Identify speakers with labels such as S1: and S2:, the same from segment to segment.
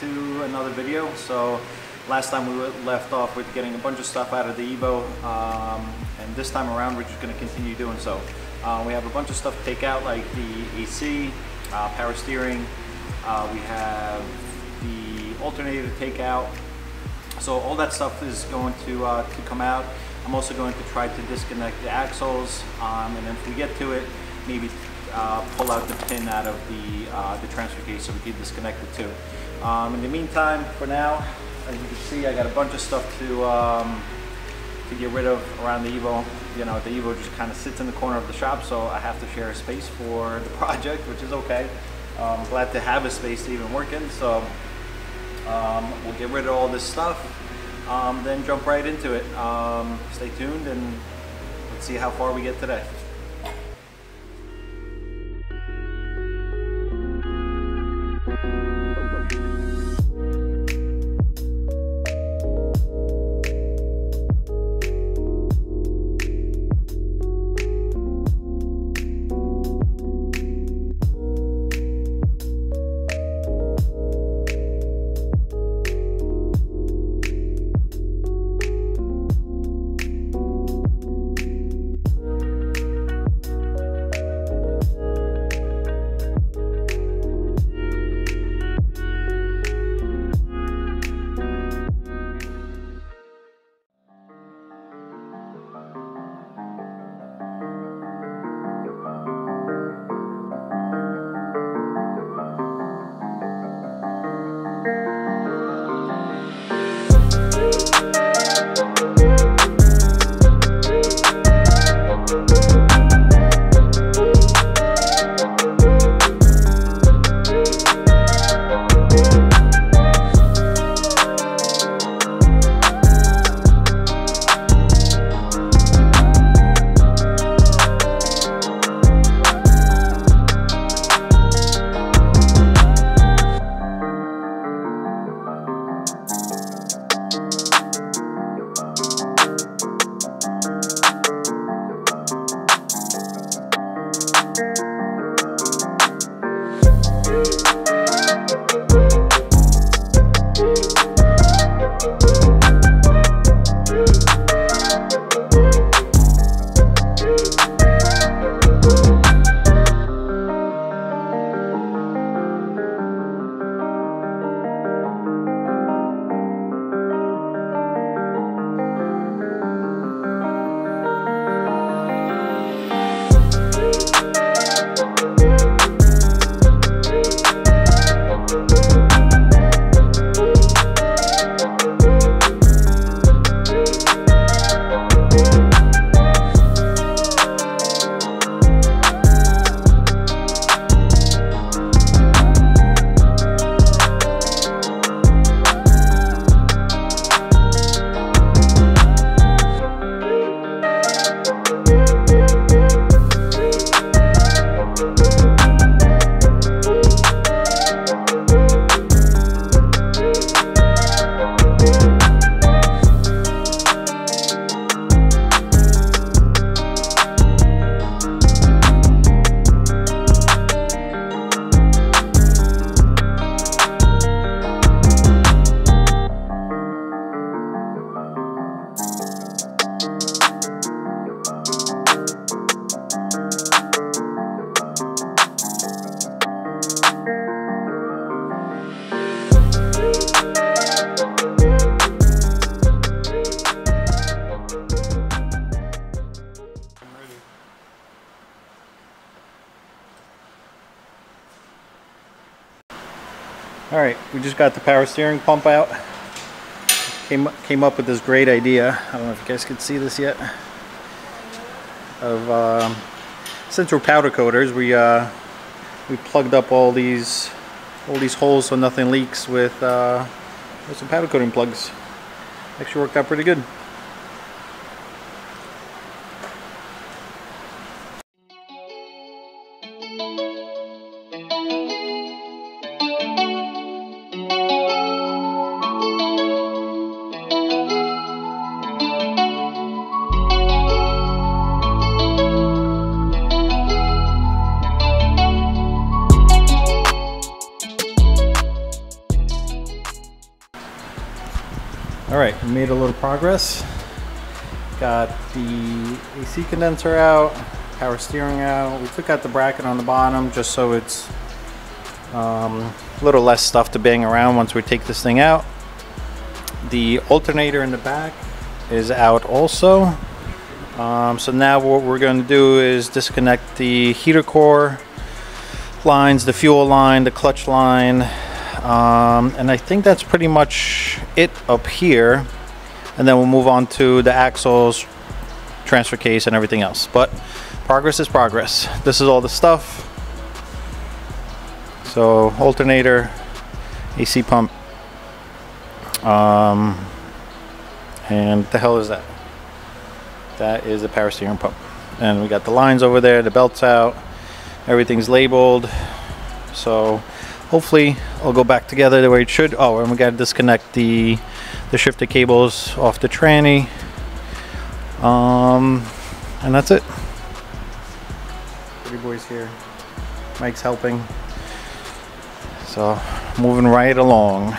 S1: to another video. So last time we left off with getting a bunch of stuff out of the Evo um, and this time around we're just going to continue doing so. Uh, we have a bunch of stuff to take out like the AC, uh, power steering, uh, we have the alternator to take out. So all that stuff is going to, uh, to come out. I'm also going to try to disconnect the axles um, and if we get to it, maybe uh, pull out the pin out of the, uh, the transfer case so we can disconnect it too. Um, in the meantime, for now, as you can see, I got a bunch of stuff to, um, to get rid of around the Evo. You know, the Evo just kind of sits in the corner of the shop, so I have to share a space for the project, which is okay. I'm glad to have a space to even work in, so um, we'll get rid of all this stuff, um, then jump right into it. Um, stay tuned and let's see how far we get today. We just got the power steering pump out. Came, came up with this great idea. I don't know if you guys can see this yet. Of um, central powder coaters. We uh, we plugged up all these all these holes so nothing leaks with, uh, with some powder coating plugs. Actually worked out pretty good. All right, made a little progress. Got the AC condenser out, power steering out. We took out the bracket on the bottom just so it's um, a little less stuff to bang around once we take this thing out. The alternator in the back is out also. Um, so now what we're going to do is disconnect the heater core lines, the fuel line, the clutch line, um, and I think that's pretty much it up here. And then we'll move on to the axles, transfer case, and everything else. But progress is progress. This is all the stuff. So alternator, AC pump, um, and the hell is that? That is the power steering pump. And we got the lines over there, the belts out, everything's labeled. So hopefully it'll go back together the way it should. Oh, and we got to disconnect the the shifter cables off the tranny. Um, and that's it. Pretty boys here. Mike's helping. So moving right along.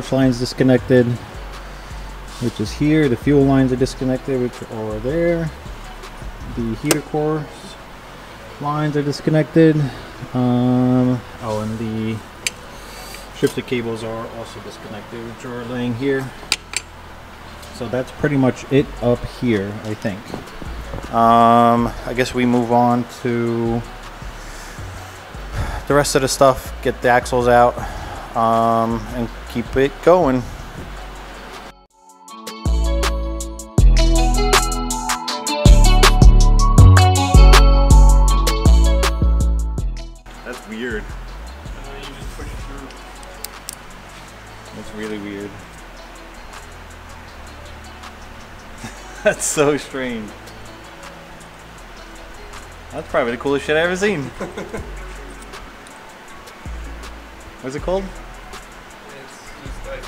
S1: Clutch line is disconnected, which is here. The fuel lines are disconnected, which are there. The heater core lines are disconnected. Um, oh, and the shifter cables are also disconnected, which are laying here. So that's pretty much it up here, I think. Um, I guess we move on to the rest of the stuff, get the axles out um, and keep it going. That's weird. That's really weird. That's so strange. That's probably the coolest shit I've ever seen. What's it called?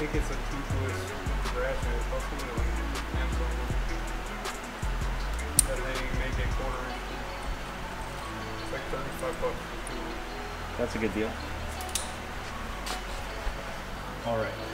S2: It's just, I think it's a toothless ratchet. Most of them are. That they make a quarter. It's like 35 bucks for two.
S1: That's a good deal. All right.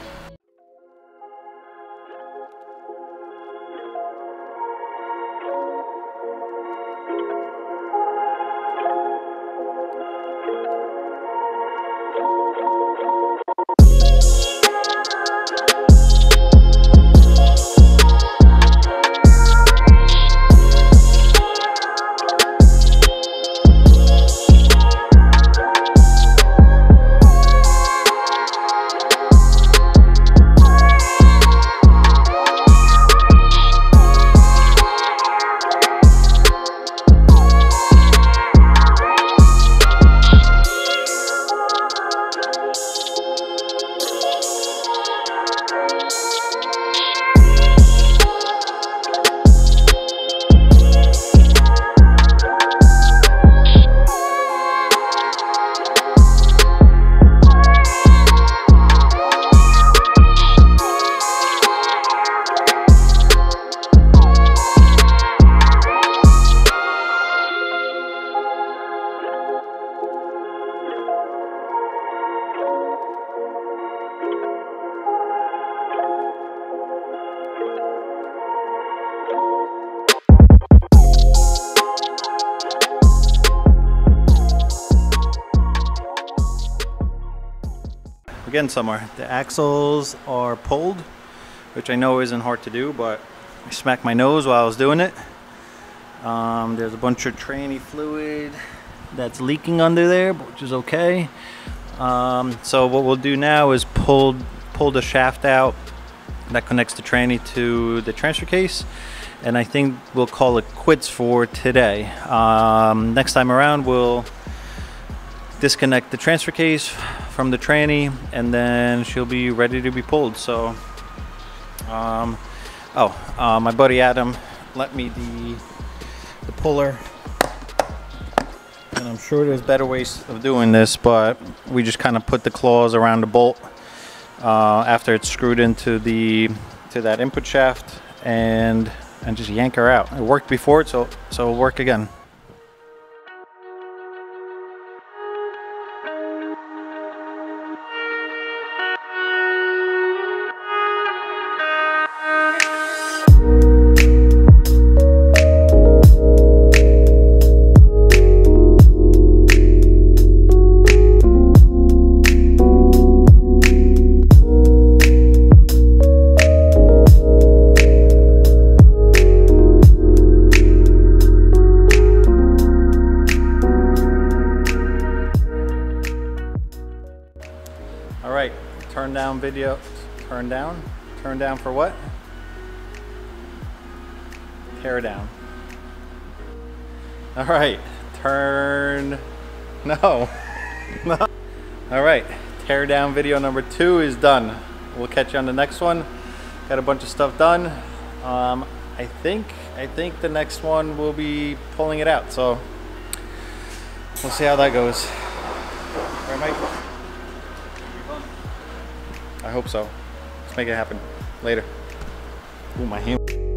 S1: Getting somewhere. The axles are pulled, which I know isn't hard to do, but I smacked my nose while I was doing it. Um, there's a bunch of tranny fluid that's leaking under there, which is okay. Um, so what we'll do now is pull pull the shaft out that connects the tranny to the transfer case and I think we'll call it quits for today. Um, next time around we'll disconnect the transfer case from the tranny and then she'll be ready to be pulled. So, um, oh, uh, my buddy Adam lent me the, the puller and I'm sure there's better ways of doing this, but we just kind of put the claws around the bolt uh, after it's screwed into the to that input shaft and and just yank her out. It worked before, so so it'll work again. All right, turn down video. Turn down. Turn down for what? Tear down. All right, turn. No. no. All right, tear down video number two is done. We'll catch you on the next one. Got a bunch of stuff done. Um, I think I think the next one will be pulling it out. So we'll see how that goes. All right, Mike. I hope so. Let's make it happen. Later. Ooh, my hand.